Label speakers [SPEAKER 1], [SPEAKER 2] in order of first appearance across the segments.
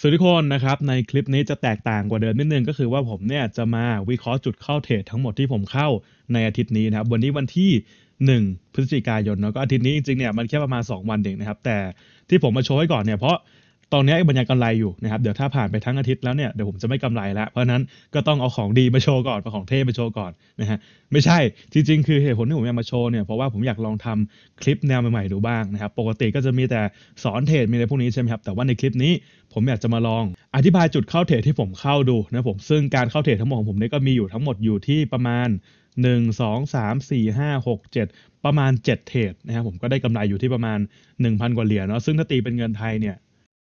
[SPEAKER 1] สวัสดีทุกคนนะครับในคลิปนี้จะแตกต่างกว่าเดิมนิดนึงก็คือว่าผมเนี่ยจะมาวิเคราะห์จุดเข้าเทรดทั้งหมดที่ผมเข้าในอาทิตย์นี้นะครับวันนี้วันที่ 1 พฤศจิกายนเนาะก็อาทิตย์นี้จริงๆเนี่ยมันแค่ประมาณ 2 วันเองนะครับแต่ที่ผมมาโชว์ให้ก่อนเนี่ยเพราะ ตอนนี้บรรยากำไรอยู่นะครับ เดี๋ยวถ้าผ่านไปทั้งอาทิตย์แล้วเนี่ยเดี๋ยวผมจะไม่กำไรแล้ว เพราะนั้นก็ต้องเอาของดีมาโชว์ก่อนเอาของเท่มาโชว์ก่อนนะฮะไม่ใช่จริงๆคือเหตุผลที่ผมอยากมาโชว์เนี่ยเพราะว่าผมอยากลองทำคลิปแนวใหม่ๆดูบ้างนะครับ ปกติก็จะมีแต่สอนเทรดมีอะไรพวกนี้ใช่ไหมครับ แต่ว่าในคลิปนี้ผมอยากจะมาลองอธิบายจุดเข้าเทรดที่ผมเข้าดูนะผมซึ่งการเข้าเทรดทั้งหมดของผมเนี่ยก็มีอยู่ทั้งหมดอยู่ที่ประมาณ1 2 3 4 5 6 7 ประมาณ 7 เทรดนะครับผมก็ได้กำไรอยู่ที่ประมาณ 1,000 กว่าเหรียญเนาะซึ่งถ้าตีเป็นเงินไทยเนี่ย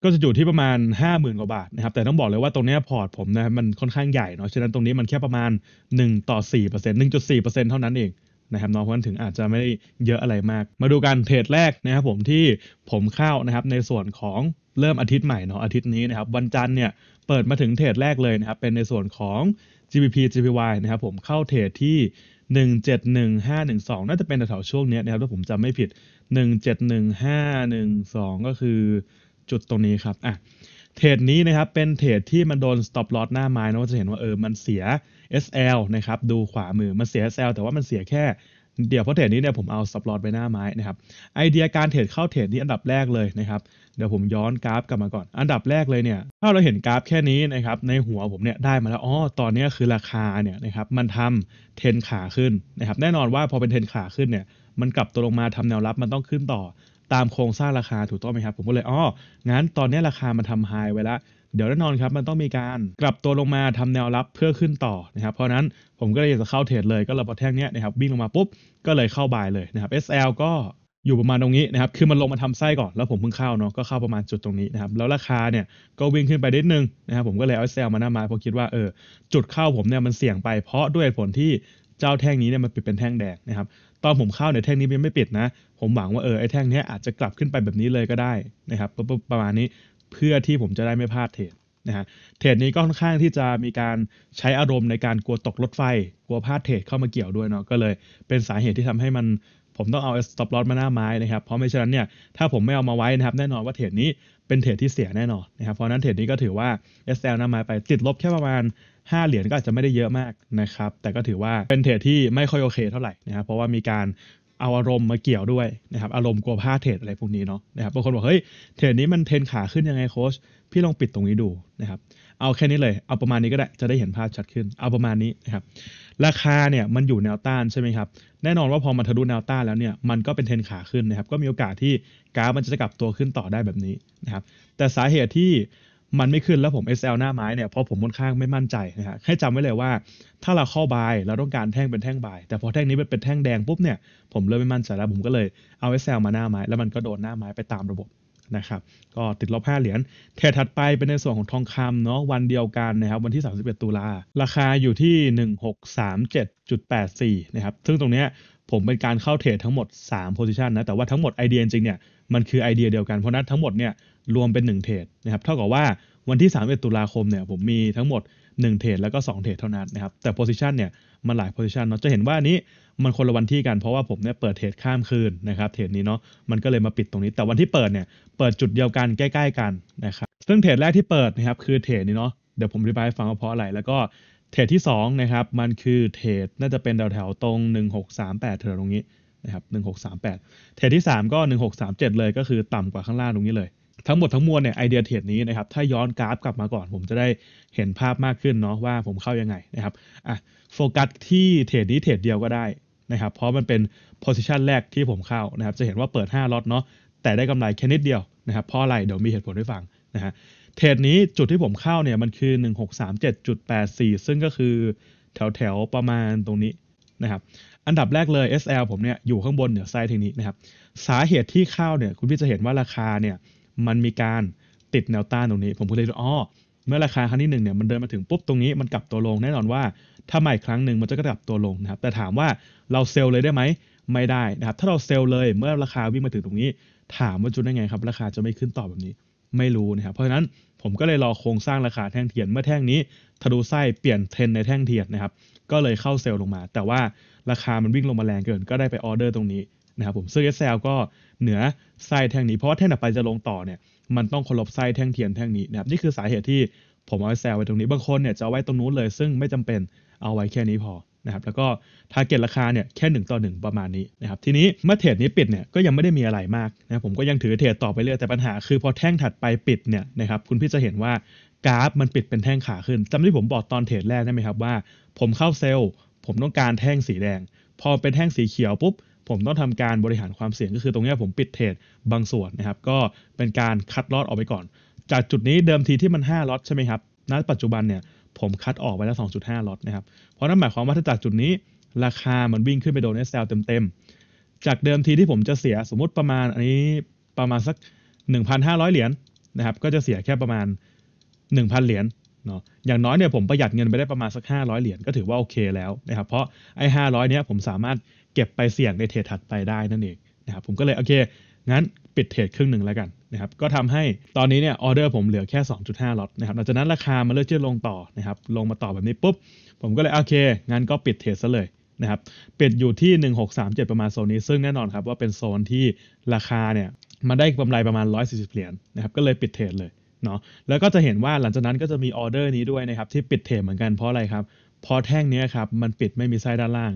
[SPEAKER 1] ก็จะอยู่ที่ประมาณ 50,000 กว่าบาทนะครับ แต่ต้องบอกเลยว่าตรงนี้พอร์ตผมนะมันค่อนข้างใหญ่เนาะ ฉะนั้นตรงนี้มันแค่ประมาณ 1 ต่อ 4% 1.4%เท่านั้นเองนะครับเนาะเพราะฉะนั้นถึงอาจจะไม่ได้เยอะอะไรมาก มาดูกันเทรดแรกนะครับผมที่ผมเข้านะครับในส่วนของเริ่มอาทิตย์ใหม่เนาะอาทิตย์นี้นะครับวันจันทร์เนี่ยเปิดมาถึงเทรดแรกเลยนะครับเป็นในส่วนของ GBP GPY นะครับผมเข้าเทรดที่ 171512 น่าจะเป็นแถวช่วงนี้นะครับถ้าผมจำไม่ผิด 171512 ก็คือ จุดตรงนี้ครับอะเทรดนี้นะครับเป็นเทรดที่มันโดน stop loss หน้าไม้นะจะเห็นว่าเออมันเสีย SL นะครับดูขวามือมันเสีย SL แต่ว่ามันเสียแค่เดี๋ยวเพราะเทรดนี้เนี่ยผมเอา stop loss ไปหน้าไม้นะครับไอเดียการเทรดเข้าเทรดนี้อันดับแรกเลยนะครับเดี๋ยวผมย้อนกราฟกลับมาก่อน อันดับแรกเลยเนี่ยถ้าเราเห็นกราฟแค่นี้นะครับในหัวผมเนี่ยได้มาแล้วอ๋อตอนนี้คือราคาเนี่ยนะครับมันทำเทรนขาขึ้นนะครับแน่นอนว่าพอเป็นเทรนขาขึ้นเนี่ยมันกลับตัวลงมาทำแนวรับมันต้องขึ้นต่อ ตามโครงสร้างราคาถูกต้องไหมครับ ผมก็เลยอ๋องั้นตอนนี้ราคามันทำไฮไว้แล้วเดี๋ยวแน่นอนครับมันต้องมีการกลับตัวลงมาทำแนวรับเพื่อขึ้นต่อนะครับเพราะนั้นผมก็เลยอยากจะเข้าเทรดเลยก็เลยพอแท่งเนี้ยนะครับวิ่งลงมาปุ๊บก็เลยเข้าบายเลยนะครับ SL ก็อยู่ประมาณตรงนี้นะครับ คือมันลงมาทำไส้ก่อน แล้วผมเพิ่งเข้าเนาะ ก็เข้าประมาณจุดตรงนี้นะครับ แล้วราคาเนี่ยก็วิ่งขึ้นไปนิดนึงนะครับ ผมก็เลยเอา SL มาหน้ามาเพราะคิดว่าเออจุดเข้าผมเนี่ยมันเสี่ยงไป เพราะด้วยผลที่เจ้าแท่งนี้เนี่ยมันเป็นแท่งแดงนะครับ ตอนผมเข้าเนี่ยแท่งนี้ยังไม่ปิดนะ ผมหวังว่าเออไอ้แท่งนี้อาจจะกลับขึ้นไปแบบนี้เลยก็ได้นะครับประมาณนี้เพื่อที่ผมจะได้ไม่พลาดเทรดนะฮะเทรดนี้ก็ค่อนข้างที่จะมีการใช้อารมณ์ในการกลัวตกรถไฟ กลัวพลาดเทรดเข้ามาเกี่ยวด้วยเนาะก็เลยเป็นสาเหตุที่ทำให้มันผมต้องเอา stop loss มาหน้าไม้นะครับ เพราะไม่เช่นนั้นเนี่ยถ้าผมไม่เอามาไว้นะครับ แน่นอนว่าเทรดนี้เป็นเทรดที่เสียแน่นอนนะครับ เพราะนั้นเทรดนี้ก็ถือว่า SL หน้าไม้ไปติดลบแค่ประมาณ 5 เหรียญก็อาจจะไม่ได้เยอะมากนะครับ แต่ก็ถือว่าเป็นเทรดที่ไม่ค่อยโอเคเท่าไหร่นะครับ เพราะว่ามีการเอาอารมณ์มาเกี่ยวด้วยนะครับ อารมณ์กลัวพลาดเทรดอะไรพวกนี้เนาะนะครับบางคนบอกเฮ้ยเทรดนี้มันเทรนขาขึ้นยังไงโค้ชพี่ลองปิดตรงนี้ดูนะครับ เอาแค่นี้เลยเอาประมาณนี้ก็ได้จะได้เห็นภาพชัดขึ้น เอาประมาณนี้นะครับราคาเนี่ยมันอยู่แนวต้านใช่ไหมครับแน่นอนว่าพอมันทะลุแนวต้านแล้วเนี่ยมันก็เป็นเทรนขาขึ้นนะครับก็มีโอกาสที่กราฟมันจะกลับตัวขึ้นต่อได้แบบนี้นะครับแต่สาเหตุที่ มันไม่ขึ้นแล้วผม SL หน้าไม้เนี่ยเพราะผมค่อนข้างไม่มั่นใจนะฮะให้จำไว้เลยว่า ถ้าเราเข้าบายเราต้องการแท่งเป็นแท่งบาย แต่พอแท่งนี้เป็นแท่งแดงปุ๊บเนี่ยผมเริ่มไม่มั่นใจแล้วผมก็เลยเอา SL มาหน้าไม้ แล้วมันก็โดนหน้าไม้ไปตามระบบนะครับก็ติดลบ 5 เหรียญเทรดถัดไปเป็นในส่วนของทองคำเนาะวันเดียวกันนะครับวันที่ 31 ตุลาราคาอยู่ที่ 1637.84 นะครับซึ่งตรงเนี้ยผมเป็นการเข้าเทรดทั้งหมด3 position นะแต่ว่าทั้งหมดไอเดียจริงเนี่ยมันคือไอเดียเดียวกันเพราะนั้นทั้งหมดเนี่ย รวมเป็น1เทรดนะครับเท่ากับว่าวันที่ 31 ตุลาคมเนี่ยผมมีทั้งหมด 1 เทรดแล้วก็ 2 เทรดเท่านั้นนะครับแต่ position เนี่ยมันหลาย position เนาะจะเห็นว่านี้มันคนละวันที่กันเพราะว่าผมเนี่ยเปิดเทรดข้ามคืนนะครับเทรดนี้เนาะมันก็เลยมาปิดตรงนี้ แต่วันที่เปิดเนี่ยเปิดจุดเดียวกันใกล้ ๆ กันนะครับซึ่งเทรดแรกที่เปิดนะครับคือเทรดนี้เนาะเดี๋ยวผมอธิบายให้ฟังว่าเพราะอะไรแล้วก็เทรดที่2นะครับมันคือเทรดน่าจะเป็นแถวๆตรง 1638เทรดตรงนี้นะครับ1638 เทรดที่ 3 ก็ 1637 เลยก็คือต่ำกว่าข้างล่างตรงนี้เลย ทั้งหมดทั้งมวลเนี่ยไอเดียเทรดนี้นะครับถ้าย้อนกราฟกลับมาก่อน ผมจะได้เห็นภาพมากขึ้นเนาะว่าผมเข้ายังไงนะครับอะโฟกัสที่เทรดนี้เทรดเดียวก็ได้นะครับเพราะมันเป็น position แรกที่ผมเข้านะครับจะเห็นว่าเปิด5ล็อตเนาะแต่ได้กำไรแค่นิดเดียวนะครับเพราะอะไรเดี๋ยวมีเหตุผลให้ฟังนะฮะเทรดนี้จุดที่ผมเข้าเนี่ยมันคือ 1637.84 ซึ่งก็คือแถวแถวประมาณตรงนี้นะครับอันดับแรกเลย SL ผมเนี่ยอยู่ข้างบนเหนือไซด์ทคนิคนะครับสาเหตุที่เข้าเนี่ยคุณพี่จะเห็นว่าราคาเนี่ย มันมีการติดแนวต้านตรงนี้ ผมก็เลยอ๋อเมื่อราคาครั้งที่หนึ่งเนี่ยมันเดินมาถึงปุ๊บตรงนี้มันกลับตัวลงแน่นอนว่าถ้าใหม่ครั้งหนึ่งมันจะกลับตัวลงนะครับ แต่ถามว่าเราเซลล์เลยได้ไหมไม่ได้นะครับ ถ้าเราเซลล์เลยเมื่อราคาวิ่งมาถึงตรงนี้ ถามว่าจุดได้ไงครับ ราคาจะไม่ขึ้นต่อแบบนี้ไม่รู้นะครับเพราะฉะนั้นผมก็เลยรอโครงสร้างราคาแท่งเทียนเมื่อแท่งนี้ทะลุไส้เปลี่ยนเทรนในแท่งเทียนนะครับ ก็เลยเข้า sell ลงมา แต่ว่าราคามันวิ่งลงมาแรงเกิน ก็ได้ไปออเดอร์ตรงนี้นะครับผมซึ่ง SL ก็ เหนือไส้แท่งนี้เพราะว่าแท่งต่อไปจะลงต่อเนี่ยมันต้องเคารพไส้แท่งเทียนแท่งนี้นะครับนี่คือสาเหตุที่ผมเอาไว้ SL ไว้ตรงนี้บางคนเนี่ยจะเอาไว้ตรงนู้นเลย ซึ่งไม่จำเป็นเอาไว้แค่นี้พอนะครับแล้วก็ target ราคาเนี่ยแค่ 1 ต่อ 1 ประมาณนี้นะครับทีนี้เมื่อเทรดนี้ปิดเนี่ยก็ยังไม่ได้มีอะไรมากนะผมก็ยังถือเทรดต่อไปเรื่อยแต่ปัญหาคือพอแท่งถัดไปปิดเนี่ยนะครับคุณพี่จะเห็นว่ากราฟมันปิดเป็นแท่งขาขึ้นจำที่ผมบอกตอนเทรดแรกได้ไหมครับว่า ผมเข้าเซลล์ ผมต้องการแท่งสีแดง พอเป็นแท่งสีเขียวปุ๊บ ผมต้องทำการบริหารความเสี่ยงก็คือตรงนี้ผมปิดเทรดบางส่วนนะครับ ก็เป็นการคัดลอตออกไปก่อน จากจุดนี้เดิมทีที่มัน5ล็อตใช่ไหมครับณปัจจุบันเนี่ยผมคัดออกไปแล้ว 2.5 ล็อตนะครับ เพราะนั่นหมายความว่าถ้าจากจุดนี้ราคามันวิ่งขึ้นไปโดน SL เต็มๆ จากเดิมทีที่ผมจะเสียสมมติประมาณอันนี้ประมาณสัก 1,500 เหรียญนะครับ ก็จะเสียแค่ประมาณ 1,000 เหรียญเนาะ อย่างน้อยเนี่ยผมประหยัดเงินไปได้ประมาณสัก 500 เหรียญก็ถือว่าโอเคแล้วนะครับ เพราะไอ้ 500 เนี้ยผมสามารถ เก็บไปเสี่ยงในเทรดถัดไปได้นั่นเองนะครับผมก็เลยโอเคงั้นปิดเทรดครึ่งหนึ่งแล้วกันนะครับก็ทำให้ตอนนี้เนี่ยออเดอร์ผมเหลือแค่ 2.5ล็อตนะครับหลังจากนั้นราคามันเริ่มที่จะลงต่อนะครับลงมาต่อแบบนี้ปุ๊บ ผมก็เลยโอเคงั้นก็ปิดเทรดซะเลยนะครับปิดอยู่ที่ 1637 ประมาณโซนนี้ ซึ่งแน่นอนครับว่าเป็นโซนที่ราคาเนี่ยมาได้กำไรประมาณ 140 เหรียญนะครับก็เลยปิดเทรดเลยเนาะแล้วก็จะเห็นว่าหลังจากนั้นก็จะมีออเดอร์นี้ด้วยนะครับที่ปิดเทรดเหมือนกันเพราะอะไรครับเพราะแท่งนี้ครับมันปิดไม่มีไส้ด้านล่าง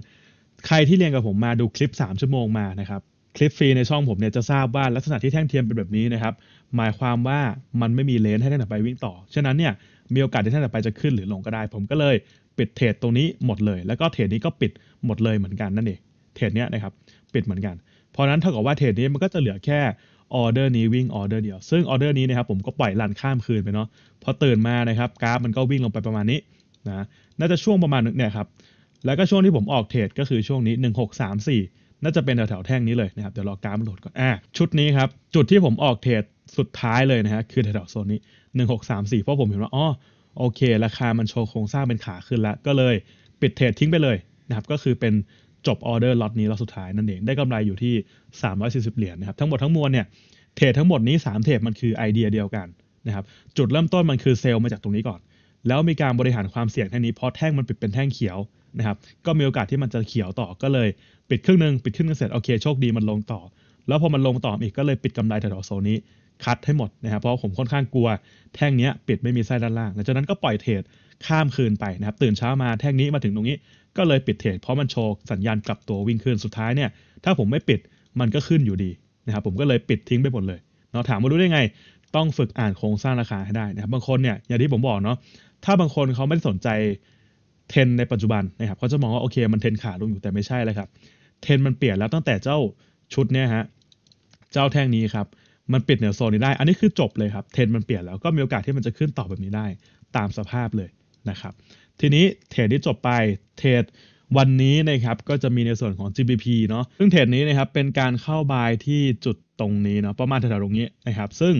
[SPEAKER 1] ใครที่เรียนกับผมมาดูคลิป 3 ชั่วโมงมานะครับ คลิปฟรีในช่องผมเนี่ยจะทราบว่าลักษณะที่แท่งเทียมเป็นแบบนี้นะครับ หมายความว่ามันไม่มีเลนให้แท่งถัดไปวิ่งต่อ ฉะนั้นเนี่ยมีโอกาสที่แท่งถัดไปจะขึ้นหรือลงก็ได้ ผมก็เลยปิดเทรดตรงนี้หมดเลย แล้วก็เทรดนี้ก็ปิดหมดเลยเหมือนกันนั่นเองเทรดเนี้ยนะครับปิดเหมือนกัน เพราะนั้นเท่ากับว่าเทรดนี้มันก็จะเหลือแค่ออเดอร์นี้วิ่งออเดอร์เดียว ซึ่งออเดอร์นี้นะครับผมก็ปล่อย run ข้ามคืนไปเนาะพอตื่นมานะครับกราฟมันก็วิ่งลงไปประมาณนี้นะน่าจะช่วงประมาณเนี่ยครับ แล้วก็ช่วงที่ผมออกเทรดก็คือช่วงนี้ 1634 น่าจะเป็นแถวๆแท่งนี้เลยนะครับ เดี๋ยวรอกราฟมันโหลดก่อนอ่าจุดนี้ครับ จุดที่ผมออกเทรดสุดท้ายเลยนะฮะคือแถวๆโซนนี้ 1634 เพราะผมเห็นว่าอ๋อโอเค ราคามันโชว์โครงสร้างเป็นขาขึ้นแล้วก็เลยปิดเทรดทิ้งไปเลยนะครับก็คือเป็นจบ order lot นี้ล็อตสุดท้ายนั่นเองได้กำไรอยู่ที่ 340 เหรียญนะครับทั้งหมดทั้งมวลเนี่ยเทรดทั้งหมดนี้ 3 เทรดมันคือไอเดียเดียวกันนะครับจุดเริ่มต้นมันคือ sell มาจากตรงนี้ก่อน แล้วมีการบริหารความเสี่ยงแท่งนี้เพราะแท่งมันปิดเป็นแท่งเขียว นะครับก็มีโอกาสที่มันจะเขียวต่อก็เลยปิดครึ่งหนึ่งปิดครึ่งนึงเสร็จโอเคโชคดีมันลงต่อ แล้วพอมันลงต่ออีกก็เลยปิดกำไรแถวๆโซนนี้คัดให้หมดนะครับเพราะผมค่อนข้างกลัวแท่งนี้ปิดไม่มีไส้ด้านล่างหลังจากนั้นก็ปล่อยเทรดข้ามคืนไปนะครับตื่นเช้ามาแท่งนี้มาถึงตรงนี้ ก็เลยปิดเทรดเพราะมันโชว์สัญญาณกลับตัววิ่งขึ้นสุดท้ายเนี่ยถ้าผมไม่ปิดมันก็ขึ้นอยู่ดีนะครับผมก็เลยปิดทิ้งไปหมดเลยเนาะถามว่ารู้ได้ไง ต้องฝึกอ่านโครงสร้างราคาให้ได้นะครับบางคนเนี่ยอย่างที่ผมบอกเนาะถ้าบางคนเขาไม่สนใจ เทรนในปัจจุบันนะครับเขาจะมองว่าโอเคมันเทรนขาลงอยู่แต่ไม่ใช่เลยครับเทรนมันเปลี่ยนแล้วตั้งแต่เจ้าชุดเนี้ยฮะเจ้าแท่งนี้ครับมันปิดเหนือโซนนี้ได้ อันนี้คือจบเลยครับเทรนมันเปลี่ยนแล้วก็มีโอกาสที่มันจะขึ้นต่อแบบนี้ได้ตามสภาพเลยนะครับ ทีนี้เทรดที่จบไปเทรดวันนี้นะครับก็จะมีในส่วนของ GBP เนาะซึ่งเทรดนี้นะครับเป็นการเข้าบายที่จุดตรงนี้เนาะประมาณแถวๆตรงนี้นะครับ ซึ่ง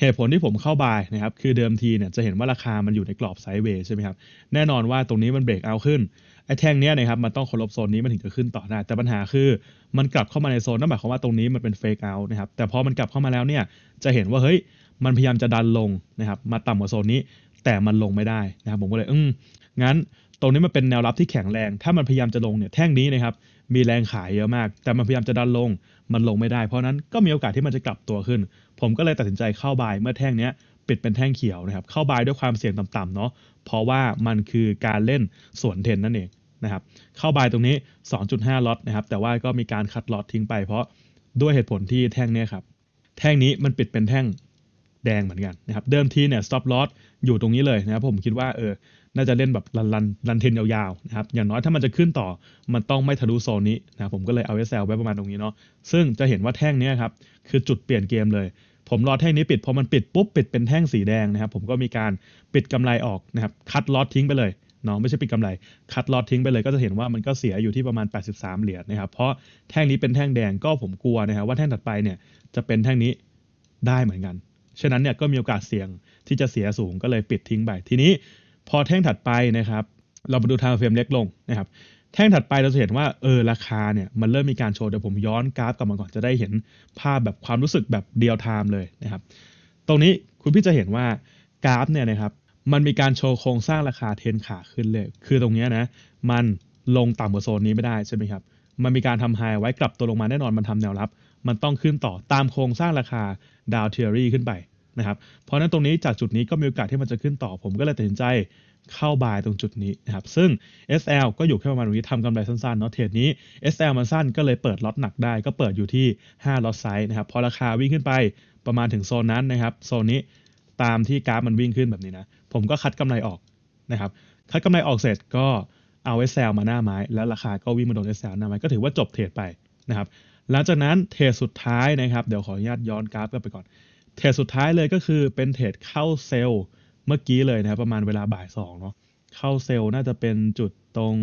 [SPEAKER 1] เหตุผลที่ผมเข้าบายนะครับคือเดิมทีเนี่ยจะเห็นว่าราคามันอยู่ในกรอบไซด์เวย์ใช่ไหมครับแน่นอนว่าตรงนี้มันเบรกเอาขึ้นไอ้แท่งเนี้ยนะครับมันต้องเคารพโซนนี้มันถึงจะขึ้นต่อได้ แต่ปัญหาคือมันกลับเข้ามาในโซนนั่นหมายความว่าตรงนี้มันเป็นเฟกเอาท์นะครับแต่พอมันกลับเข้ามาแล้วเนี่ยจะเห็นว่าเฮ้ยมันพยายามจะดันลงนะครับมาต่ำกว่าโซนนี้ แต่มันลงไม่ได้นะครับผมก็เลยอืมงั้นตรงนี้มันเป็นแนวรับที่แข็งแรง ถ้ามันพยายามจะลงเนี่ยแท่งนี้นะครับ มีแรงขายเยอะมาก แต่มันพยายามจะดันลง มันลงไม่ได้ เพราะนั้นก็มีโอกาสที่มันจะกลับตัวขึ้น ผมก็เลยตัดสินใจเข้าบายเมื่อแท่งนี้ปิดเป็นแท่งเขียวนะครับ เข้าบายด้วยความเสี่ยงต่ำๆเนาะ เพราะว่ามันคือการเล่นสวนเทนนั่นเองนะครับ เข้าบายตรงนี้ 2.5 ล็อตนะครับ แต่ว่าก็มีการคัดล็อตทิ้งไป เพราะด้วยเหตุผลที่แท่งนี้ครับ แท่งนี้มันปิดเป็นแท่งแดงเหมือนกันนะครับ เดิมทีเนี่ย stop loss อยู่ตรงนี้เลยนะครับ ผมคิดว่าเออ น่าจะเล่นแบบรันรันรันเทนยาวๆนะครับอย่างน้อยถ้ามันจะขึ้นต่อมันต้องไม่ทะลุโซนนี้นะผมก็เลยเอา SL ไว้ประมาณตรงนี้เนาะซึ่งจะเห็นว่าแท่งนี้ครับคือจุดเปลี่ยนเกมเลย ผมรอแท่งนี้ปิดพอมันปิดปุ๊บปิดเป็นแท่งสีแดงนะครับผมก็มีการปิดกำไรออกนะครับคัดลอตทิ้งไปเลยเนาะไม่ใช่ปิดกำไร คัดลอตทิ้งไปเลยก็จะเห็นว่ามันก็เสียอยู่ที่ประมาณ 83 เหรียญนะครับเพราะแท่งนี้เป็นแท่งแดงก็ผมกลัวนะครับว่าแท่งถัดไปเนี่ยจะเป็นแท่งนี้ได้เหมือนกัน ฉะนั้นเนี่ยก็มีโอกาสเสี่ยงที่จะเสียสูงก็เลยปิดทิ้งไป ทีนี้ พอแท่งถัดไปนะครับ เรามาดูทางเฟรมเล็กลงนะครับ แท่งถัดไปเราจะเห็นว่าเออราคาเนี่ยมันเริ่มมีการโชว์เดี๋ยวผมย้อนกราฟกลับมาก่อนจะได้เห็นภาพแบบความรู้สึกแบบ real time เลยนะครับ ตรงนี้คุณพี่จะเห็นว่ากราฟเนี่ยนะครับมันมีการโชว์โครงสร้างราคาเทนขาขึ้นเลย คือตรงนี้นะมันลงต่ำกว่าโซนนี้ไม่ได้ใช่ไหมครับมันมีการทำ high ไว้กลับตัวลงมาแน่นอนมันทำแนวรับ มันต้องขึ้นต่อตามโครงสร้างราคา Dow Theory ขึ้นไป นะครับเพราะนั้นตรงนี้จากจุดนี้ก็มีโอกาสที่มันจะขึ้นต่อผมก็เลยตัดสินใจเข้า buy ตรงจุดนี้นะครับซึ่ง SL ก็อยู่แค่ประมาณตรงนี้ทำกำไรสั้นๆเนาะเทรดนี้ SL มันสั้นก็เลยเปิดล็อตหนักได้ ก็เปิดอยู่ที่5 lot size นะครับพอราคาวิ่งขึ้นไปประมาณถึงโซนนั้นนะครับโซนนี้ตามที่กราฟมันวิ่งขึ้นแบบนี้นะผมก็ cut กำไรออกนะครับ cut กำไรออกเสร็จก็เอา SL มาหน้าไม้ แล้วราคาก็วิ่งมาโดน SL หน้าไม้ก็ถือว่าจบเทรดไปนะครับหลังจากนั้นเทรดสุดท้ายนะครับเดี๋ยวขออนุญาตย้อนกราฟกลับไปก่อน เทรดสุดท้ายเลยก็คือเป็นเทรดเข้าเซลล์เมื่อกี้เลยนะครับประมาณเวลาบ่ายสองเนาะเข้าเซลล์น่าจะเป็นจุดตรง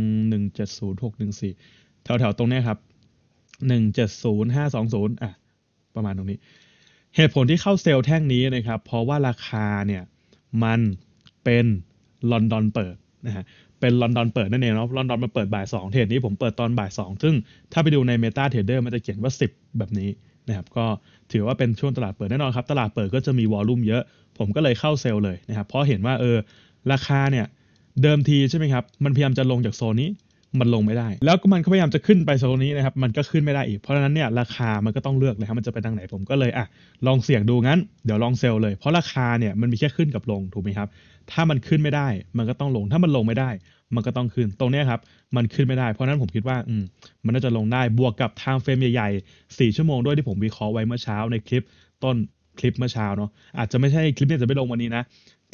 [SPEAKER 1] 170614 แถวๆ ตรงเนี้ยครับ 170520 อะ ประมาณตรงนี้ เหตุผลที่เข้าเซลล์แท่งนี้นะครับ เพราะว่าราคาเนี่ย มันเป็นลอนดอนเปิดนะฮะเป็นลอนดอนเปิดนั่นเองเนาะลอนดอนมาเปิดบ่าย2เทรดนี้ผมเปิดตอนบ่าย2ซึ่งถ้าไปดูใน Meta Trader มันจะเขียนว่า 10 แบบนี้ นะครับก็ถือว่าเป็นช่วงตลาดเปิดแน่นอนครับ ตลาดเปิดก็จะมีวอลลุ่มเยอะ ผมก็เลยเข้าเซลล์เลยนะครับ เพราะเห็นว่าเออราคาเนี่ยเดิมทีใช่ไหมครับ มันพยายามจะลงจากโซนนี้มันลงไม่ได้ แล้วก็มันก็พยายามจะขึ้นไปโซนนี้นะครับ มันก็ขึ้นไม่ได้อีก เพราะฉะนั้นเนี่ยราคามันก็ต้องเลือกเลยครับ มันจะไปทางไหนผมก็เลยอะลองเสี่ยงดูงั้น เดี๋ยวลองเซลล์เลย เพราะราคาเนี่ยมันมีแค่ขึ้นกับลงถูกไหมครับ ถ้ามันขึ้นไม่ได้ มันก็ต้องลง ถ้ามันลงไม่ได้ มันก็ต้องขึ้น ตรงเนี้ยครับ มันขึ้นไม่ได้ เพราะนั้นผมคิดว่าอืมมันน่าจะลงได้บวกกับ timeframe ใหญ่ๆ4ชั่วโมงด้วยที่ผมวิเคราะห์ไว้เมื่อเช้าในคลิปต้นคลิปเมื่อเช้าเนาะอาจจะไม่ใช่คลิปนี่ยจะไม่ลงวันนี้นะ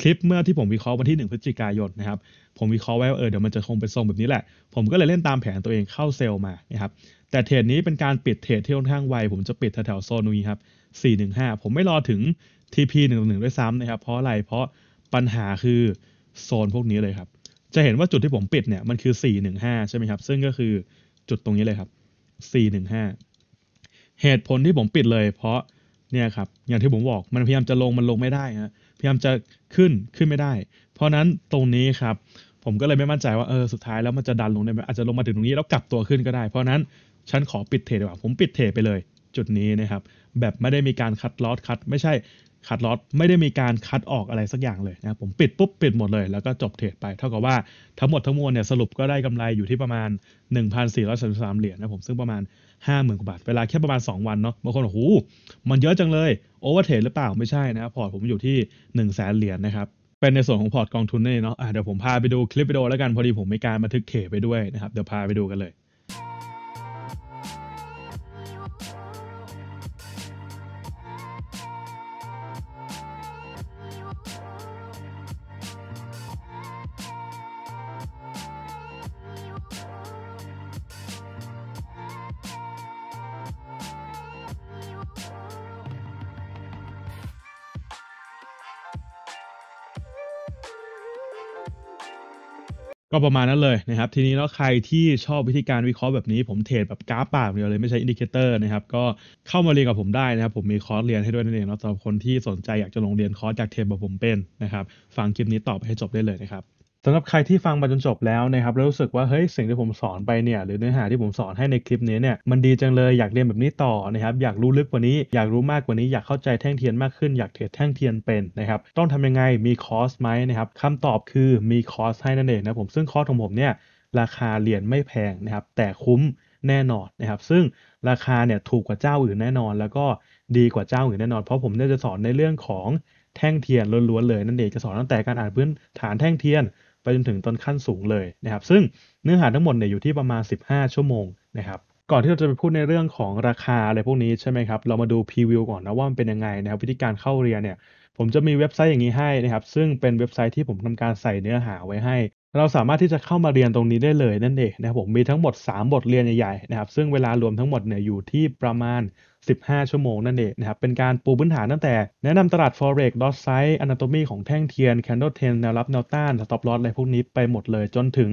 [SPEAKER 1] คลิปเมื่อที่ผมวิเคราะห์วันที่ 1 พฤศจิกายนนะครับผมวิเคราะห์ไว้ว่าเออเดี๋ยวมันจะคงเป็นทรงแบบนี้แหละ ผมก็เลยเล่นตามแผนตัวเองเข้า sell มานะครับแต่เทรดนี้เป็นการปิดเทรดที่ค่อนข้างไว ผมจะปิดแถวๆโซนนี้ครับ415 ผมไม่รอถึง TP 1 1ด้วยซ้ำนะครับเพราะอะไรเพราะปัญหาคือโซนพวกนี้เลยครับ จะเห็นว่าจุดที่ผมปิดเนี่ยมันคือ 415 ใช่ไหมครับ ซึ่งก็คือจุดตรงนี้เลยครับ 415 เหตุผลที่ผมปิดเลย เพราะเนี่ยครับอย่างที่ผมบอกมันพยายามจะลงมันลงไม่ได้ฮะพยายามจะขึ้นขึ้นไม่ได้ เพราะนั้นตรงนี้ครับ ผมก็เลยไม่มั่นใจว่าเออสุดท้ายแล้วมันจะดันลงได้ไหมอาจจะลงมาถึงตรงนี้แล้วกลับตัวขึ้นก็ได้ เพราะนั้นฉันขอปิดเทรดดีกว่าผมปิดเทรดไปเลย จุดนี้นะครับแบบไม่ได้มีการคัดลอสคัด ไม่ใช่ คัดลอสไม่ได้มีการคัดออกอะไรสักอย่างเลยนะผมปิดปุ๊บปิดหมดเลยแล้วก็จบเทรดไป เท่ากับว่าทั้งหมดทั้งมวลเนี่ยสรุปก็ได้กำไรอยู่ที่ประมาณ 1,433 เหรียญนะผมซึ่งประมาณ 50,000กว่าบาท เวลาแค่ประมาณ 2 วันเนาะบางคนบอกโอ้โหมันเยอะจังเลย overtrade หรือเปล่าไม่ใช่นะ port ผมอยู่ที่ 1 0 0 0 0แสนเหรียญนะครับเป็นในส่วนของ port กองทุนนี่เนาะเดี๋ยวผมพาไปดูคลิปวิดีโอแล้วกันพอดีผมมีการบันทึกเทรดไปด้วยนะครับเดี๋ยวพาไปดูกันเลย ก็ประมาณนั้นเลยนะครับ ทีนี้แล้วใครที่ชอบวิธีการวิเคราะห์แบบนี้ ผมเทรดแบบกราฟเปล่าอย่างเดียวเลยไม่ใช่ indicator นะครับ ก็เข้ามาเรียนกับผมได้นะครับ ผมมีคอร์สเรียนให้ด้วยนั่นเองนะสำหรับคนที่สนใจอยากจะลงเรียนคอร์สอยากเทรดแบบผมเป็นนะครับ ฟังคลิปนี้ต่อไปให้จบได้เลยนะครับ สำหรับใครที่ฟังมาจนจบแล้วนะครับแล้วรู้สึกว่าเฮ้ยสิ่งที่ผมสอนไปเนี่ยหรือเนื้อหาที่ผมสอนให้ในคลิปนี้เนี่ยมันดีจังเลยอยากเรียนแบบนี้ต่อนะครับอยากรู้ลึกกว่านี้อยากรู้มากกว่านี้อยากเข้าใจแท่งเทียนมากขึ้นอยากเทรดแท่งเทียนเป็นนะครับต้องทำยังไงมีคอร์สไหมนะครับคำตอบคือมีคอร์สให้นั่นเองนะผมซึ่งคอร์สของผมเนี่ยราคาเรียนไม่แพงนะครับแต่คุ้มแน่นอนนะครับซึ่งราคาเนี่ยถูกกว่าเจ้าอื่นแน่นอน แล้วก็ดีกว่าเจ้าอื่นแน่นอน เพราะผมเนี่ยจะสอนในเรื่องของแท่งเทียนล้วนๆเลยนั่นเองจะสอนตั้งแต่การอ่านพื้นฐานแท่งเทียน ไปจนถึงต้นขั้นสูงเลยนะครับซึ่งเนื้อหาทั้งหมดเนี่ยอยู่ที่ประมาณ 15 ชั่วโมงนะครับก่อนที่เราจะไปพูดในเรื่องของราคาอะไรพวกนี้ใช่ไหมครับเรามาดูพรีวิวก่อนนะว่ามันเป็นยังไงนะครับวิธีการเข้าเรียนเนี่ยผมจะมีเว็บไซต์อย่างนี้ให้นะครับซึ่งเป็นเว็บไซต์ที่ผมทำการใส่เนื้อหาไว้ให้ เราสามารถที่จะเข้ามาเรียนตรงนี้ได้เลยนั่นเองนะครับผมมีทั้งหมด 3 บทเรียนใหญ่ๆนะครับซึ่งเวลารวมทั้งหมดเนี่ยอยู่ที่ประมาณ 15 ชั่วโมงนั่นเองนะครับ เป็นการปูพื้นฐานตั้งแต่แนะนำตลาด forex dot size anatomy ของแท่งเทียน candle 10แนวรับแนวต้าน stop loss อะไรพวกนี้ไปหมดเลยจนถึง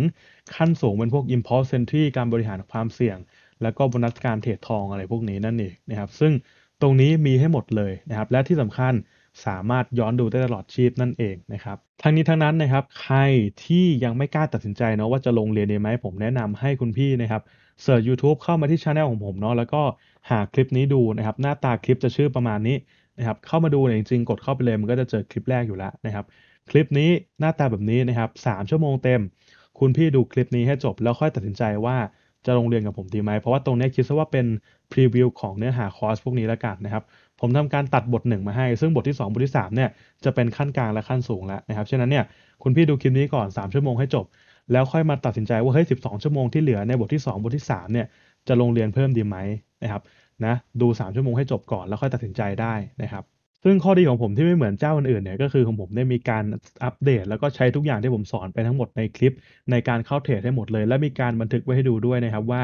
[SPEAKER 1] ขั้นสูงเป็นพวก impulse entry การบริหารความเสี่ยง แล้วก็บนัสการเทรดทองอะไรพวกนี้นั่นเองนะครับซึ่งตรงนี้มีให้หมดเลยนะครับและที่สำคัญสามารถย้อนดูได้ตลอดชีพนั่นเองนะครับทั้งนี้ทั้งนั้นนะครับใครที่ยังไม่กล้าตัดสินใจเนาะว่าจะลงเรียนดีไหมผมแนะนำให้คุณพี่นะครับ เสิร์ช YouTube เข้ามาที่ช anel ของผมเนาะแล้วก็หาคลิปนี้ดูนะครับ หน้าตาคลิปจะชื่อประมาณนี้นะครับ เข้ามาดูเนี่ยจริงๆ กดเข้าไปเลยมันก็จะเจอคลิปแรกอยู่แล้วนะครับ คลิปนี้หน้าตาแบบนี้นะครับ3ชั่วโมงเต็ม คุณพี่ดูคลิปนี้ให้จบแล้วค่อยตัดสินใจว่าจะลงเรียนกับผมดีไหม เพราะว่าตรงนี้คิดซะว่าเป็นพรีวิวของเนื้อหาคอร์สพวกนี้แล้วกันนะครับ ผมทำการตัดบทหนึ่งมาให้ ซึ่งบทที่ 2 บทที่3เนี่ยจะเป็นขั้นกลางและขั้นสูงแล้วนะครับ ฉะนั้นเนี่ยคุณพี่ดูคลิปนี้ก่อน 3 ชั่วโมงให้จบ แล้วค่อยมาตัดสินใจว่าเฮ้ย12ชั่วโมงที่เหลือในบทที่ 2 บทที่3เนี่ยจะลงเรียนเพิ่มดีไหมนะครับนะดู 3 ชั่วโมงให้จบก่อนแล้วค่อยตัดสินใจได้นะครับซึ่งข้อดีของผมที่ไม่เหมือนเจ้าอื่นๆเนี่ยก็คือของผมได้มีการอัปเดต แล้วก็ใช้ทุกอย่างที่ผมสอนไปทั้งหมดในคลิป ในการเข้าเทรดให้หมดเลย และมีการบันทึกไว้ให้ดูด้วยนะครับว่า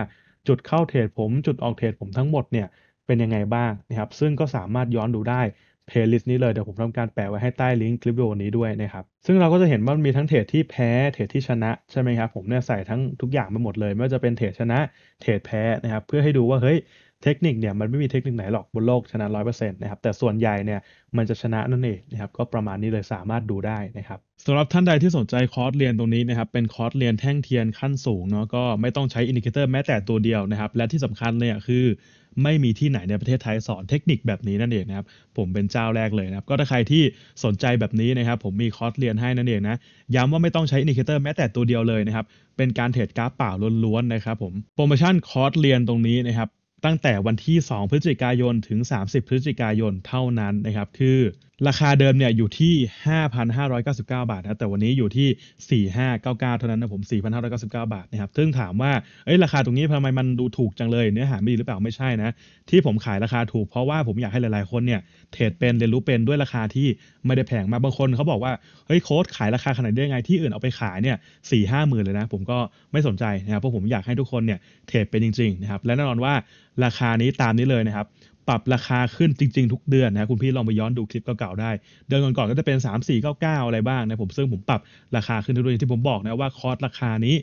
[SPEAKER 1] จุดเข้าเทรดผมจุดออกเทรดผมทั้งหมดเนี่ยเป็นยังไงบ้างนะครับซึ่งก็สามารถย้อนดูได้ playlist นี้เลยเดี๋ยวผมทำการแปะไว้ให้ใต้ลิงก์คลิปวิดีโอนี้ด้วยนะครับซึ่งเราก็จะเห็นว่ามีทั้งเทรดที่แพ้เทรดที่ชนะใช่ไหมครับผมเนี่ยใส่ทั้งทุกอย่างไปหมดเลย ไม่ว่าจะเป็นเทรดชนะเทรดแพ้นะครับเพื่อให้ดูว่าเฮ้ยเทคนิคเนี่ยมันไม่มีเทคนิคไหนหรอกบนโลกชนะร้อยเปอร์เซ็นต์นะครับแต่ส่วนใหญ่เนี่ยมันจะชนะนั่นเองนะครับก็ประมาณนี้เลยสามารถดูได้นะครับสำหรับท่านใดที่สนใจคอร์สเรียนตรงนี้นะครับเป็นคอร์สเรียนแท่งเทียนขั้นสูงเนาะก็ไม่ต้องใช้ indicator แม้แต่ตัวเดียวนะครับและที่สำคัญเลยอะคือ ไม่มีที่ไหนในประเทศไทยสอนเทคนิคแบบนี้นั่นเองนะครับ ผมเป็นเจ้าแรกเลยนะครับ ก็ถ้าใครที่สนใจแบบนี้นะครับ ผมมีคอร์สเรียนให้นั่นเองนะ ย้ำว่าไม่ต้องใช้ indicator แม้แต่ตัวเดียวเลยนะครับ เป็นการเทรดกราฟเปล่าล้วนๆนะครับผมโปรโมชั่นคอร์สเรียนตรงนี้นะครับตั้งแต่วันที่ 2 พฤศจิกายน ถึง 30 พฤศจิกายนเท่านั้นนะครับ คือราคาเดิมเนี่ยอยู่ที่ 5,599 บาทนะแต่วันนี้อยู่ที่ 4,599 เท่านั้นนะผม 4,599 บาทนะครับซึ่งถามว่าเอ้ยราคาตรงนี้ทำไมมันดูถูกจังเลยเนื้อหาไม่ดีหรือเปล่าไม่ใช่นะ ที่ผมขายราคาถูกเพราะว่าผมอยากให้หลายๆคนเนี่ยเทรดเป็นเรียนรู้เป็นด้วยราคาที่ไม่ได้แพงมากบางคนเขาบอกว่าเฮ้ยโค้ดขายราคาขนาดได้ยังไงที่อื่นเอาไปขายเนี่ยสี่ห้าหมื่นเลยนะผมก็ไม่สนใจนะครับเพราะผมอยากให้ทุกคนเนี่ยเทรดเป็นจริงๆนะครับและแน่นอนว่าราคานี้ตามนี้เลยนะครับ ปรับราคาขึ้นจริง ๆ ทุกเดือนนะคุณพี่ลองไปย้อนดูคลิปเก่าๆได้ เดือนก่อนๆก็จะเป็น 3 4 9 9 อะไรบ้างนะผมซึ่งผมปรับราคาขึ้นทุกเดือนที่ผมบอกนะว่าคอร์สราคานี้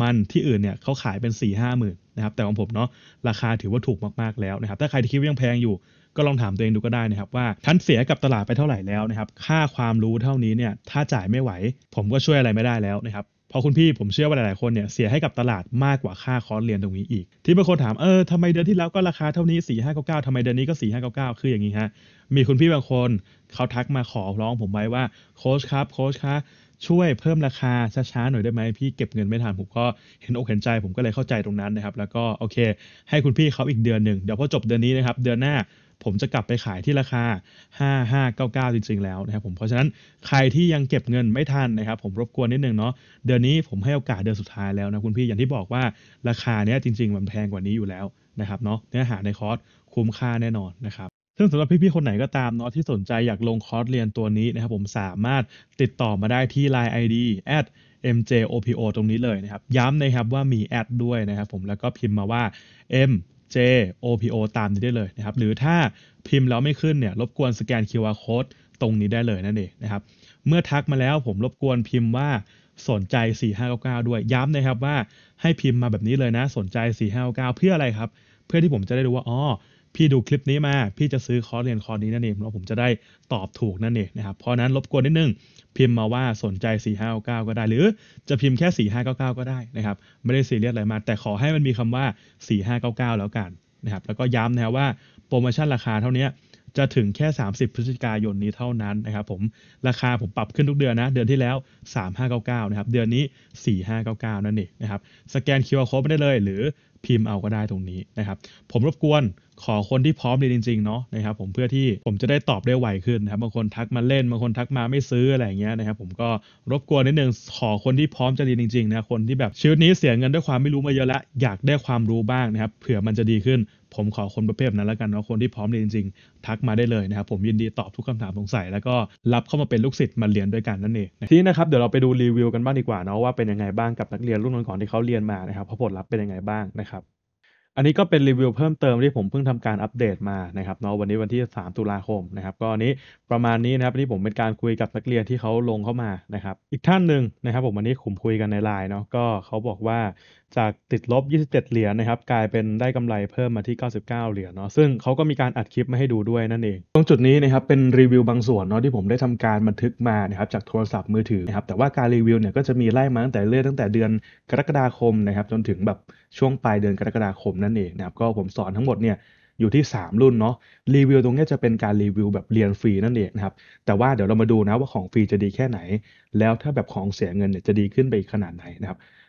[SPEAKER 1] มันที่อื่นเนี่ยเขาขายเป็น4ี่ห้าหมื่นนะครับแต่ของผมเนาะราคาถือว่าถูกมากๆแล้วนะครับถ้าใครที่คิดว่ายังแพงอยู่ก็ลองถามตัวเองดูก็ได้นะครับว่าท่านเสียกับตลาดไปเท่าไหร่แล้วนะครับค่าความรู้เท่านี้เนี่ยถ้าจ่ายไม่ไหว ผมก็ช่วยอะไรไม่ได้แล้วนะครับ พอคุณพี่ผมเชื่อว่าหลายๆคนเนี่ยเสียให้กับตลาดมากกว่าค่าคอร์สเรียนตรงนี้อีก ที่บางคนถามเออทำไมเดือนที่แล้วก็ราคาเท่านี้4 5 9 9ทำไมเดือนนี้ก็4 5 9 9คืออย่างนี้ฮะมีคุณพี่บางคนเขาทักมาขอร้องผมไว้ว่าโค้ชครับโค้ชคะช่วยเพิ่มราคาช้าๆหน่อยได้ไหมพี่เก็บเงินไม่ทันผมก็เห็นอกเห็นใจผมก็เลยเข้าใจตรงนั้นนะครับแล้วก็โอเค ให้คุณพี่เขาอีกเดือนหนึ่งเดี๋ยวพอจบเดือนนี้นะครับเดือนหน้า ผมจะกลับไปขายที่ราคา 5599 จริง ๆ แล้วนะครับผมเพราะฉะนั้นใครที่ยังเก็บเงินไม่ทันนะครับผมรบกวนนิดนึงเนาะเดือนนี้ผมให้โอกาสเดือนสุดท้ายแล้วนะคุณพี่อย่างที่บอกว่าราคาเนี้ยจริง ๆ มันแพงกว่านี้อยู่แล้วนะครับเนาะเนื้อหาในคอร์สคุ้มค่าแน่นอนนะครับซึ่งสำหรับพี่ๆคนไหนก็ตามเนาะที่สนใจอยากลงคอร์สเรียนตัวนี้นะครับผมสามารถติดต่อมาได้ที่ Line ID at mjopo ตรงนี้เลยนะครับ ย้ำนะครับว่ามี at ด้วยนะครับผมแล้วก็พิมพ์มาว่า m J OPO ตามนี้ได้เลยนะครับ หรือถ้าพิมพ์แล้วไม่ขึ้นเนี่ย รบกวนสแกน QR code ตรงนี้ได้เลยนั่นเองนะครับ เมื่อทักมาแล้วผมรบกวนพิมพ์ว่าสนใจ 4599 ด้วย ย้ำนะครับว่าให้พิมพ์มาแบบนี้เลยนะ สนใจ 4599 เพื่ออะไรครับ เพื่อที่ผมจะได้รู้ว่า อ๋อ พี่ดูคลิปนี้มา พี่จะซื้อคอร์สเรียนคอร์สนี้นั่นเองแล้วผมจะได้ตอบถูกนั่นเองนะครับ เพราะนั้นรบกวนนิดนึง พิมพ์มาว่าสนใจ 4599 ก็ได้ หรือจะพิมพ์แค่ 4599 ก็ได้นะครับ ไม่ได้ซีเรียสอะไรมาก แต่ขอให้มันมีคำว่า 4599 แล้วกันนะครับ แล้วก็ย้ำนะครับว่าโปรโมชั่นราคาเท่านี้ จะถึงแค่ 30 พฤศจิกายนนี้เท่านั้นนะครับผมราคาผมปรับขึ้นทุกเดือนนะ เดือนที่แล้ว 3599นะครับเดือนนี้ 4599 นั่นเองนะครับสแกน QR Code ไม่ได้เลย หรือพิมพ์เอาก็ได้ตรงนี้นะครับ ผมรบกวนขอคนที่พร้อมเรียนจริงๆเนาะนะครับผมเพื่อที่ผมจะได้ตอบได้ไวขึ้นนะครับบางคนทักมาเล่นบางคนทักมาไม่ซื้ออะไรอย่างเงี้ยนะครับผมก็รบกวนนิดนึงขอคนที่พร้อมจะเรียนจริงๆนะคนที่แบบชีวิตนี้เสียเงินด้วยความไม่รู้มาเยอะล้วอยากได้ความรู้บ้างนะครับเผื่อมันจะดีขึ้น ผมขอคนประเภทนั้นแล้วกันเนาะคนที่พร้อมเรียนจริงๆ ทักมาได้เลยนะครับผมยินดีตอบทุกคำถามสงสัย แล้วก็รับเข้ามาเป็นลูกศิษย์มาเรียนด้วยกันนั่นเองทีนี้นะครับเดี๋ยวเราไปดูรีวิวกันบ้างดีกว่าเนาะว่าเป็นยังไงบ้างกับนักเรียนรุ่นก่อนๆที่เขาเรียนมานะครับผลลัพธ์เป็นยังไงบ้างนะครับอันนี้ก็เป็นรีวิวเพิ่มเติมที่ผมเพิ่งทำการอัปเดตมานะครับเนาะวันนี้วันที่ 3 ตุลาคมนะครับก็อันนี้ประมาณนี้นะครับนี่ผมเป็นการคุยกับนักเรียนที่เขาลงเข้ามานะครับอีกท่านหนึ่งนะครับผมวันนี้ผมคุยกันในไลน์เนาะก็เขาบอกว่าจากติดลบ 27 เหรียญนะครับ กลายเป็นได้กำไรเพิ่มมาที่ 99 เหรียญเนาะซึ่งเขาก็มีการอัดคลิปมาให้ดูด้วยนั่นเอง ตรงจุดนี้นะครับเป็นรีวิวบางส่วนเนาะที่ผมได้ทำการบันทึกมานะครับจากโทรศัพท์มือถือนะครับแต่ว่าการรีวิวเนี่ยก็จะมีไล่มาตั้งแต่เรื่อยตั้งแต่เดือนกรกฎาคมนะครับจนถึงแบบช่วงปลายเดือนกรกฎาคมนั่นเองนะครับก็ผมสอนทั้งหมดเนี่ยอยู่ที่ 3 รุ่นเนาะรีวิวตรงนี้จะเป็นการรีวิวแบบเรียนฟรีนั่นเองนะครับแต่ว่าเดี๋ยวเรามาดูนะว่าของฟรีจะดีแค่ไหน แล้วถ้าแบบของเสียเงินเนี่ยจะดีขึ้นไปขนาดไหนนะครับ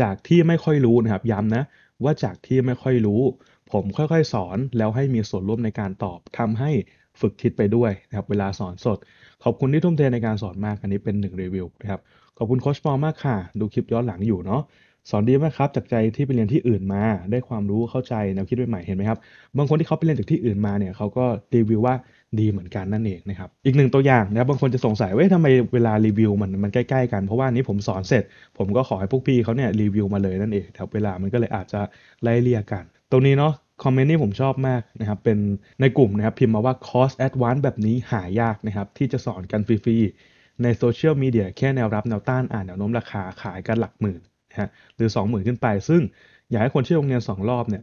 [SPEAKER 1] จากที่ไม่ค่อยรู้นะครับย้ำนะว่าจากที่ไม่ค่อยรู้ ผมค่อยๆ สอนแล้วให้มีส่วนร่วมในการตอบทำให้ฝึกคิดไปด้วยนะครับเวลาสอนสด ขอบคุณที่ทุ่มเทในการสอนมากอันนี้เป็นหนึ่งรีวิวนะครับขอบคุณโคชปอมากค่ะ ดูคลิปย้อนหลังอยู่เนาะสอนดีมากครับจากใจที่ไปเรียนที่อื่นมา ได้ความรู้เข้าใจแนวคิดใหม่ๆเห็นไหมครับบางคนที่เขาไปเรียนจากที่อื่นมาเนี่ยเขาก็รีวิวว่า ดีเหมือนกันนั่นเองนะครับ อีกหนึ่งตัวอย่างนะครับบางคนจะสงสัยว่าเอ๊ะทำไมเวลารีวิวมันมันใกล้ๆกันเพราะว่านี้ผมสอนเสร็จ ผมก็ขอให้พวกพี่เขาเนี่ยรีวิวมาเลยนั่นเองครับเวลามันก็เลยอาจจะไล่เลี่ยกัน ตรงนี้เนาะคอมเมนต์นี้ผมชอบมากนะครับ เป็นในกลุ่มนะครับพิมพ์มาว่าคอร์ส advance แบบนี้หายากนะครับ ที่จะสอนกันฟรีๆในโซเชียลมีเดียแค่แนวรับแนวต้านอ่านแนวโน้มราคาขายกันหลักหมื่นนะฮะหรือ 20,000 ขึ้นไป ซึ่งอยากให้คนที่ลงเรียน2รอบเนี่ย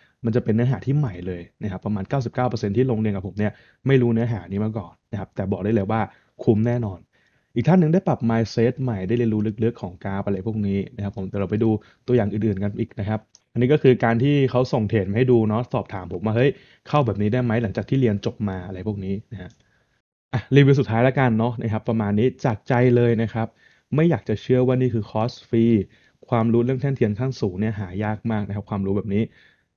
[SPEAKER 1] มันจะเป็นเนื้อหาที่ใหม่เลยนะครับประมาณ 99%ที่ลงเรียนกับผมเนี่ยไม่รู้เนื้อหานี้มาก่อนนะครับแต่บอกได้เลยว่าคุ้มแน่นอน อีกท่านหนึ่งได้ปรับ mindset ใหม่ได้เรียนรู้ลึกๆของกราฟอะไรพวกนี้นะครับผมเดี๋ยวเราไปดูตัวอย่างอื่นๆกันอีกนะครับอันนี้ก็คือการที่เขาส่งเทรดมาให้ดูเนาะสอบถามผมว่าเฮ้ยเข้าแบบนี้ได้ไหมหลังจากที่เรียนจบมาอะไรพวกนี้นะฮะอะรีวิวสุดท้ายแล้วกันเนาะนะครับประมาณนี้จากใจเลยนะครับไม่อยากจะเชื่อว่านี่คือคอร์สฟรีความรู้เรื่องแท่นเทียนขั้นสูงเนี่ยหายากมากนะครับความรู้แบบนี้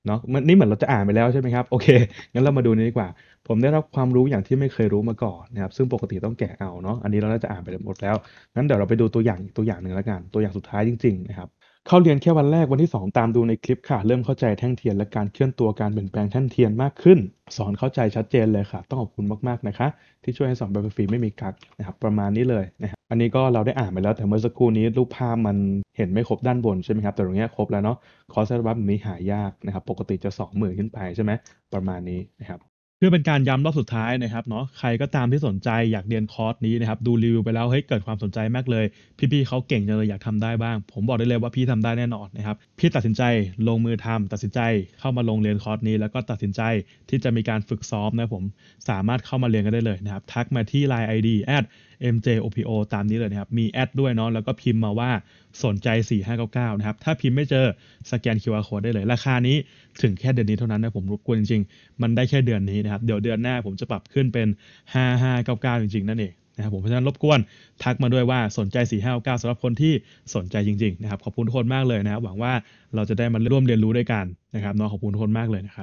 [SPEAKER 1] เนาะมันนี่เหมือนเราจะอ่านไปแล้วใช่ไหมครับโอเคงั้นเรามาดูนี้ดีกว่า ผมได้รับความรู้อย่างที่ไม่เคยรู้มาก่อนนะครับซึ่งปกติต้องแกะเอาเนาะอันนี้เราน่าจะอ่านไปหมดแล้วงั้นเดี๋ยวเราไปดูตัวอย่างอีกตัวอย่างหนึ่งแล้วกันตัวอย่างสุดท้ายจริงๆนะครับ เข้าเรียนแค่วันแรกวันที่ 2 ตามดูในคลิปค่ะ เริ่มเข้าใจแท่งเทียนและการเคลื่อนตัวการเปลี่ยนแปลงแท่นเทียนมากขึ้น สอนเข้าใจชัดเจนเลยค่ะ ต้องขอบคุณมากๆนะคะ ที่ช่วยให้สอนแบบฟรีไม่มีกักนะครับประมาณนี้เลยนะครับอันนี้ก็เราได้อ่านไปแล้วแต่เมื่อสักครู่นี้รูปภาพมันเห็นไม่ครบด้านบนใช่ไหมครับแต่ตรงนี้ครบแล้วเนาะคอร์สวับแบบนี้หายากนะครับปกติจะ 20,000 ขึ้นไปใช่ไหมประมาณนี้นะครับ เพื่อเป็นการย้ำรอบสุดท้ายนะครับเนาะ ใครก็ตามที่สนใจอยากเรียนคอร์สนี้นะครับ ดูรีวิวไปแล้วเฮ้ยเกิดความสนใจมากเลย พี่ๆเขาเก่งจังเลยอยากทำได้บ้าง ผมบอกได้เลยว่าพี่ทำได้แน่นอนนะครับ พี่ตัดสินใจลงมือทำตัดสินใจเข้ามาลงเรียนคอร์สนี้ แล้วก็ตัดสินใจที่จะมีการฝึกซ้อมนะผมสามารถเข้ามาเรียนกันได้เลยนะครับทักมาที่ Line ID @mjopo ตามนี้เลยนะครับ มีแอดด้วยเนาะ แล้วก็พิมพ์มาว่าสนใจ 4599 นะครับ ถ้าพิมพ์ไม่เจอสแกน QR code ได้เลย ราคานี้ถึงแค่เดือนนี้เท่านั้นนะผมรบกวนจริงๆ มันได้แค่เดือนนี้นะครับ เดี๋ยวเดือนหน้าผมจะปรับขึ้นเป็น 5599 จริงๆ นั่นเองนะครับผมเพราะฉะนั้นรบกวนทักมาด้วยว่าสนใจ 4599สำหรับคนที่สนใจจริงๆนะครับขอบคุณทุกคนมากเลยนะครับหวังว่าเราจะได้มาร่วมเรียนรู้ด้วยกันนะครับเนาะขอบคุณทุกคนมากเลยนะครับ